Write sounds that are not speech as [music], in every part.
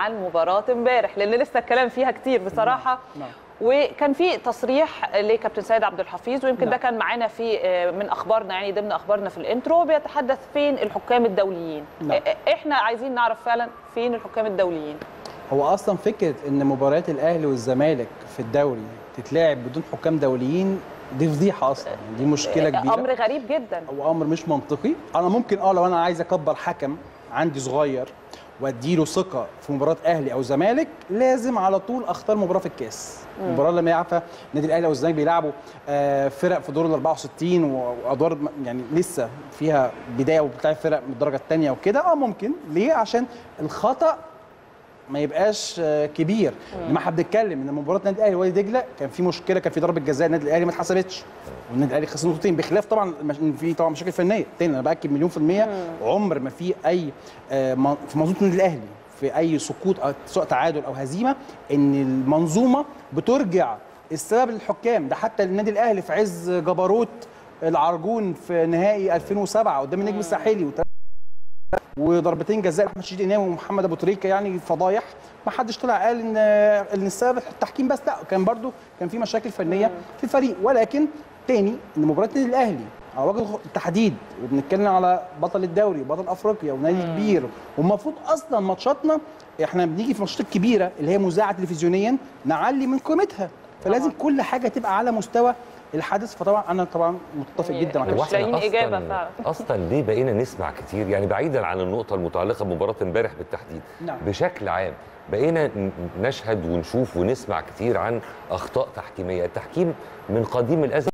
عن مباراة امبارح لأن لسه الكلام فيها كتير بصراحة. نعم. وكان في تصريح لكابتن سيد عبد الحفيظ ويمكن نعم. ده كان معانا في آه، من أخبارنا يعني ضمن أخبارنا في الإنترو. بيتحدث فين الحكام الدوليين؟ نعم. آه، إحنا عايزين نعرف فعلا فين الحكام الدوليين. هو أصلا فكرة إن مباريات الأهلي والزمالك في الدوري تتلعب بدون حكام دوليين دي فضيحة أصلا يعني دي مشكلة آه، كبيرة. أمر غريب جدا. هو أمر مش منطقي. أنا ممكن آه لو أنا عايز أكبر حكم عندي صغير واديله ثقة في مباراة أهلي أو زمالك لازم على طول أختار مباراة في الكاس. المباراة لما يعرفها النادي الأهلي أو الزمالك بيلعبوا آه، فرق في دور ال 64 وأدوار يعني لسه فيها بداية وبتلعب فرق من الدرجة الثانية وكده. آه ممكن. ليه؟ عشان الخطأ ما يبقاش آه، كبير. إنما إحنا بنتكلم إن مباراة النادي الأهلي ووادي دجلة كان في مشكلة كان في ضربة جزاء النادي الأهلي ما اتحسبتش. والنادي الأهلي خسر نقطتين بخلاف طبعا في طبعا مشاكل فنية. تاني أنا بأكد مليون في المية عمر ما في أي آه، في منظومة النادي الأهلي في أي سقوط أو سواء تعادل أو هزيمة إن المنظومة بترجع السبب للحكام. ده حتى النادي الأهلي في عز جبروت العرجون في نهائي 2007 قدام النجم الساحلي. وضربتين جزاء احمد شديد امام ومحمد أبو تريكة يعني فضايح. ما حدش طلع قال إن إن السبب التحكيم بس لا كان برضو كان في مشاكل فنية في الفريق. ولكن تاني إن مباراة النادي الأهلي على وجه التحديد وبنتكلم على بطل الدوري وبطل أفريقيا ونادي كبير والمفروض أصلا ماتشاتنا إحنا بنيجي في ماتشات كبيرة اللي هي مذاعة تلفزيونيا نعلي من قيمتها. فلازم. كل حاجة تبقى على مستوى الحدث فطبعا أنا طبعا متفق يعني جدا مع مش كابتن لاقيين أصلاً- فعلا. [laughs] أصلا ليه بقينا نسمع كتير؟ يعني بعيدا عن النقطة المتعلقة بمباراة امبارح بالتحديد. نعم. بشكل عام بقينا نشهد ونشوف ونسمع كتير عن أخطاء تحكيمية. التحكيم من قديم الأزل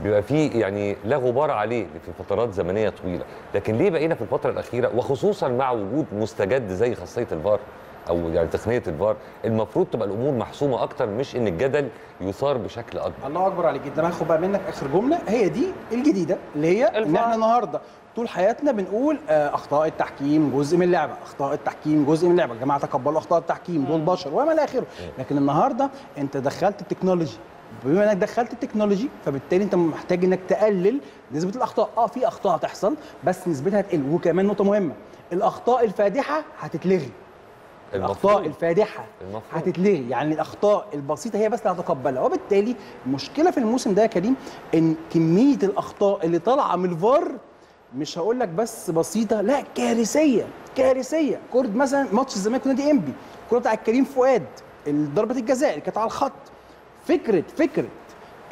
بيبقى فيه يعني لا غبار عليه في فترات زمنية طويلة. لكن ليه بقينا في الفترة الأخيرة؟ وخصوصا مع وجود مستجد زي خاصية الفار أو يعني تقنية الفار المفروض تبقى الأمور محسومة أكتر مش إن الجدل يثار بشكل أكبر. الله أكبر عليك. جدا هاخد بقى منك آخر جملة هي دي الجديدة اللي هي إن. إحنا النهارده طول حياتنا بنقول آه، أخطاء التحكيم جزء من اللعبة أخطاء التحكيم جزء من اللعبة. يا جماعة تقبلوا أخطاء التحكيم دول بشر وما إلى آخره. لكن النهارده أنت دخلت التكنولوجي. بما إنك دخلت التكنولوجي فبالتالي أنت محتاج إنك تقلل نسبة الأخطاء. آه في أخطاء هتحصل بس نسبتها هتقل. وكمان نقطة مهمة الأخطاء الفادحة هتتلغي. الأخطاء. الفادحة. هتتلغي. يعني الأخطاء البسيطة هي بس اللي هتقبلها. وبالتالي المشكلة في الموسم ده يا كريم إن كمية الأخطاء اللي طالعة من الفار مش هقول لك بس بسيطة لا كارثية. كارثية. كره مثلا ماتش الزمالك ونادي إنبي. الكره بتاع كريم فؤاد ضربه الجزاء اللي كانت على الخط. فكرة فكرة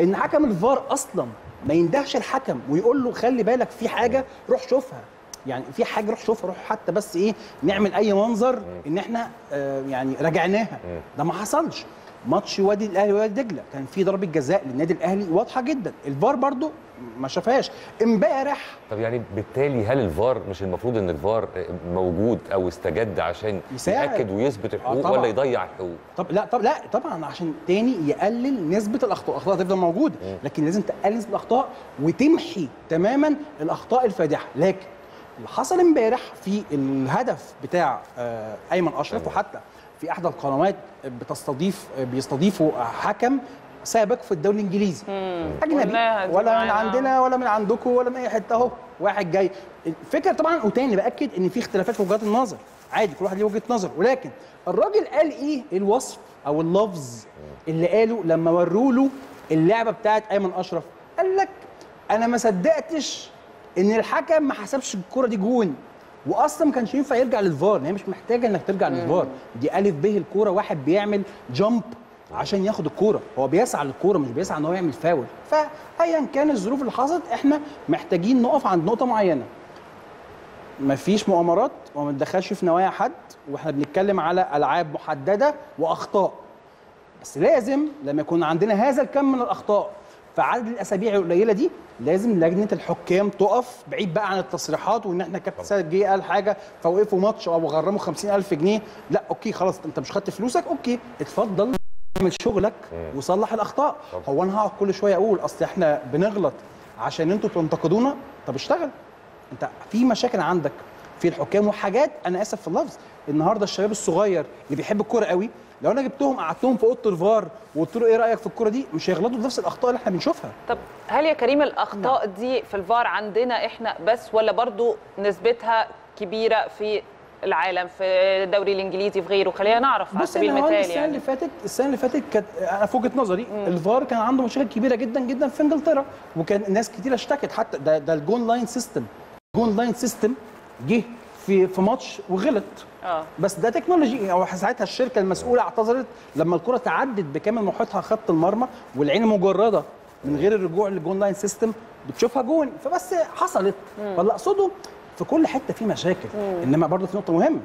إن حكم الفار أصلا ما يندهش الحكم ويقول له خلي بالك في حاجة روح شوفها. يعني في حاجة روح شوفها روح حتى بس إيه نعمل أي منظر إن إحنا آه يعني راجعناها. ده ما حصلش. ماتش وادي الأهلي ووادي دجلة. كان في ضربة جزاء للنادي الأهلي واضحة جدا. الفار برضو ما شافهاش. إمبارح طب يعني بالتالي هل الفار مش المفروض إن الفار موجود أو استجد عشان يساعد. يأكد ويثبت الحقوق طبعاً. ولا يضيع الحقوق طب لا طب لا طبعا عشان تاني يقلل نسبة الأخطاء. الأخطاء هتفضل موجودة. لكن لازم تقلل نسبة الأخطاء وتمحي تماما الأخطاء الفادحة. لكن اللي حصل امبارح في الهدف بتاع آه، أيمن أشرف وحتى في احدى القنوات بتستضيف بيستضيفوا حكم سابق في الدوري الإنجليزي. أجنبي. ولا من معانا. عندنا ولا من عندكم ولا من أي حتة أهو. واحد جاي. الفكرة طبعا وتاني بأكد إن في اختلافات في وجهات النظر. عادي كل واحد ليه وجهة نظر. ولكن الراجل قال إيه؟ الوصف أو اللفظ اللي قاله لما وروا له اللعبة بتاعت أيمن أشرف. قال لك أنا ما صدقتش إن الحكم ما حسبش الكرة دي جون واصلا ما كانش ينفع يرجع للفار إن هي مش محتاجة إنك ترجع للفار. دي ألف ب الكوره واحد بيعمل جامب عشان ياخد الكوره هو بيسعى للكوره مش بيسعى إن هو يعمل فاول فايا كان الظروف اللي حصلت إحنا محتاجين نقف عند نقطة معينة. مفيش مؤامرات وما ندخلش في نوايا حد وإحنا بنتكلم على ألعاب محددة وأخطاء. بس لازم لما يكون عندنا هذا الكم من الأخطاء في عدد الأسابيع القليلة دي لازم لجنة الحكام تقف بعيد بقى عن التصريحات وإن إحنا كابتن سيد جه قال حاجة فوقفوا ماتش أو غرموا 50000 جنيه. لأ okay خلاص أنت مش خدت فلوسك okay اتفضل اعمل شغلك وصلح الأخطاء. هو أنا هقعد كل شوية أقول أصل إحنا بنغلط عشان أنتوا تنتقدونا؟ طب اشتغل. أنت في مشاكل عندك في الحكام وحاجات أنا آسف في اللفظ. النهارده الشباب الصغير اللي بيحب الكورة قوي لو أنا جبتهم قعدتهم في اوضه الفار وقلت له إيه رايك في الكوره دي مش هيغلطوا في نفس الاخطاء اللي إحنا بنشوفها. طب هل يا كريم الاخطاء دي في الفار عندنا إحنا بس ولا برضو نسبتها كبيره في العالم في الدوري الانجليزي في غيره؟ خلينا نعرف على سبيل المثال السنة اللي يعني فاتت السنة اللي فاتت كانت أنا في وجهة نظري الفار كان عنده مشاكل كبيرة جدا جدا في إنجلترا وكان ناس كتير اشتكت حتى. ده, ده ال goal line system. ال goal line system جه في في ماتش وغلط. آه. بس ده technology. أو ساعتها الشركة المسؤولة اعتذرت لما الكرة تعدت بكامل محيطها خط المرمى والعين مجردة من غير الرجوع لل goal line system. بتشوفها جون. فبس حصلت. فاللي أقصده في كل حتة في مشاكل. إنما برضه في نقطة مهمة.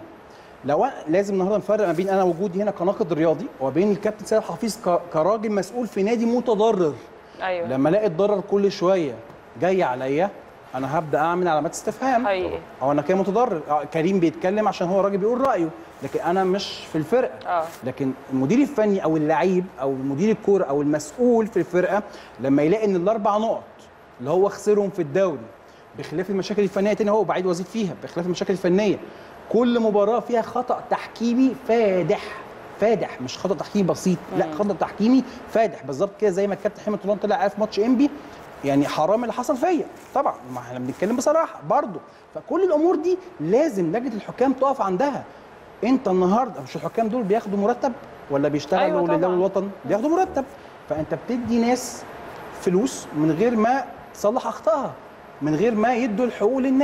لو لازم النهارده نفرق ما بين أنا وجودي هنا كناقد رياضي وبين الكابتن سيد حفيظ كراجل مسؤول في نادي متضرر. أيوه. لما الاقي الضرر كل شوية جاي عليا أنا هبدا اعمل علامات استفهام. حقيقي. أو أنا كده متضرر. آه، كريم بيتكلم عشان هو راجل بيقول رأيه لكن أنا مش في الفرقة. آه. لكن المدير الفني أو اللعيب أو مدير الكورة أو المسؤول في الفرقة لما يلاقي ان الاربع نقط اللي هو خسرهم في الدوري بخلاف المشاكل الفنية تاني هو بعيد وزيد فيها بخلاف المشاكل الفنية كل مباراة فيها خطأ تحكيمي فادح. فادح مش خطأ تحكيمي بسيط لا خطأ تحكيمي فادح. بالظبط كده زي ما الكابتن حمد طولان طلع في ماتش إنبي؟ يعني حرام اللي حصل فيا. طبعا ما إحنا بنتكلم بصراحة برضه. فكل الأمور دي لازم لجنه الحكام تقف عندها. أنت النهارده مش الحكام دول بياخدوا مرتب ولا بيشتغلوا أيوة لله طبعاً. والوطن؟ بياخدوا مرتب. فأنت بتدي ناس فلوس من غير ما تصلح أخطائها من غير ما يدوا الحقوق للناس.